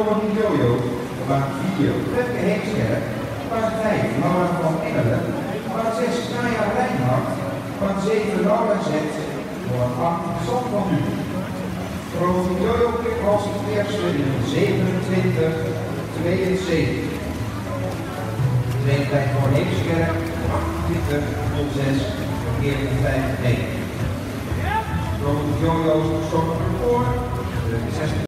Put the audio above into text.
Johan Jojo, baan 4, Femke Heemskerk, baan 5, Laura van Engelen, baan 6, Kaya Reinhardt, baan 7, Laura Zet, baan 8, Sam van Nu. Prof. Jojo was het eerste in 27, 72. Tweede tijd voor Heemskerk, 28, 06, 45, 9. Prof. Jojo zorgt voor